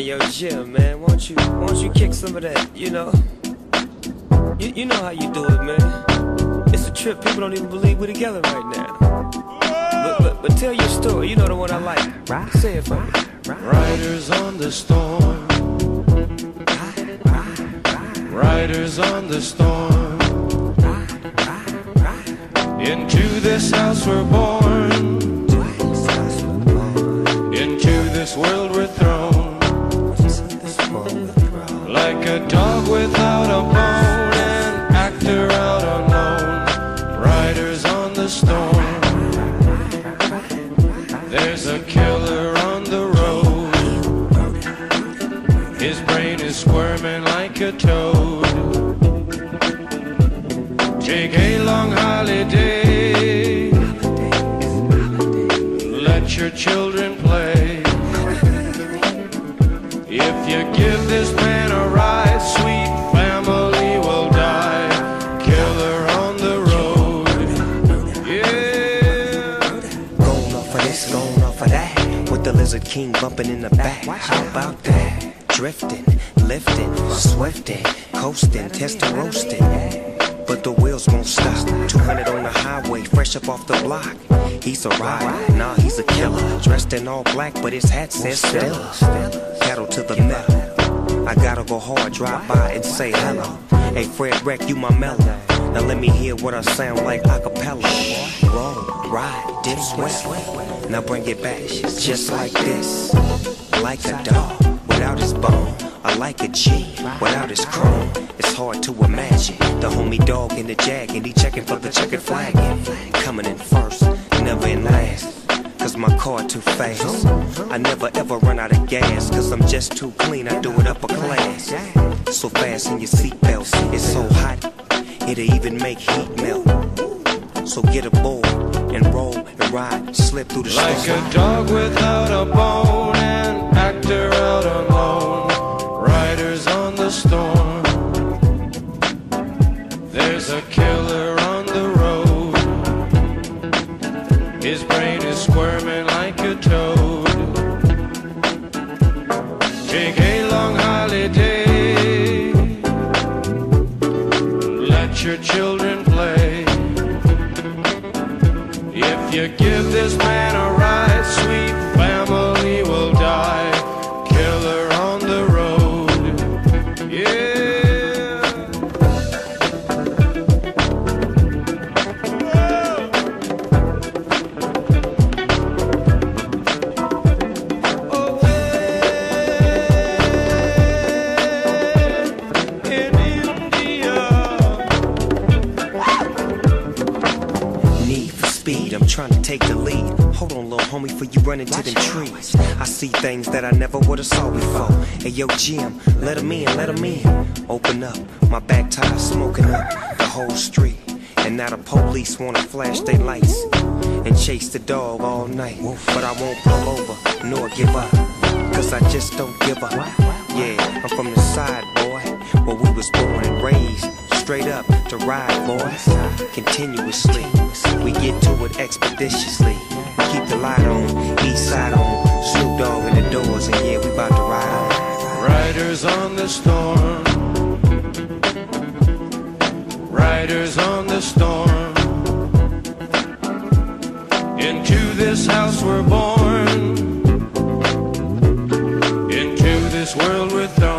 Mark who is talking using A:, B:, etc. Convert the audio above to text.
A: Hey yo, Jim, man, won't you won't you kick some of that? You know, you, you know how you do it, man. It's a trip. People don't even believe we're together right now. But, but, but tell your story. You know the one I like. Right. Say it for me.
B: Riders on the storm. Riders on the storm. Into this house we're born. Into this world we're storm. There's a killer on the road. His brain is squirming like a toad. Take a long holiday. Let your children play. If you give this man a ride, sweet
A: With the Lizard King bumping in the back. How about that? Drifting, lifting, swifting, coasting, testing, roasting. But the wheels won't stop. 200 on the highway, fresh up off the block. He's a rider, nah, he's a killer. Dressed in all black, but his hat says Stella. Pedal to the metal. I gotta go hard, drive by and say hello. Hey, Fredwreck, you my mellow. Now let me hear what I sound like a cappella. Roll, ride, dip, sweat. Now bring it back, just like this. Like a dog without his bone. I like a G without his chrome. It's hard to imagine the homie dog in the jag and he checking for the checkered flag. Coming in first, never in last. Cause my car too fast. I never ever run out of gas. Cause I'm just too clean, I do it upper class. So fasten your seatbelts, it's so hot, it'll even make heat melt. So get aboard and roll and ride, slip through the
B: Like
A: storm.
B: a dog without a bone, an actor out alone. Riders on the storm. Your children play. If you give this man a
A: speed, I'm trying to take the lead. Hold on, little homie, before you run into them trees. I see things that I never would've saw before. Hey, yo, Jim, let 'em in, let 'em in. Open up, my back tire smoking up the whole street. And now the police wanna flash their lights and chase the dog all night. But I won't pull over nor give up, cause I just don't give up. Yeah, I'm from the side, boy, where we was born and raised. Straight up to ride, boys, continuously. We get to it expeditiously. We keep the light on, east side on, Snoop Dogg in the doors, and yeah, we about to ride on.
B: Riders on the storm. Riders on the storm. Into this house we're born. Into this world we're thrown.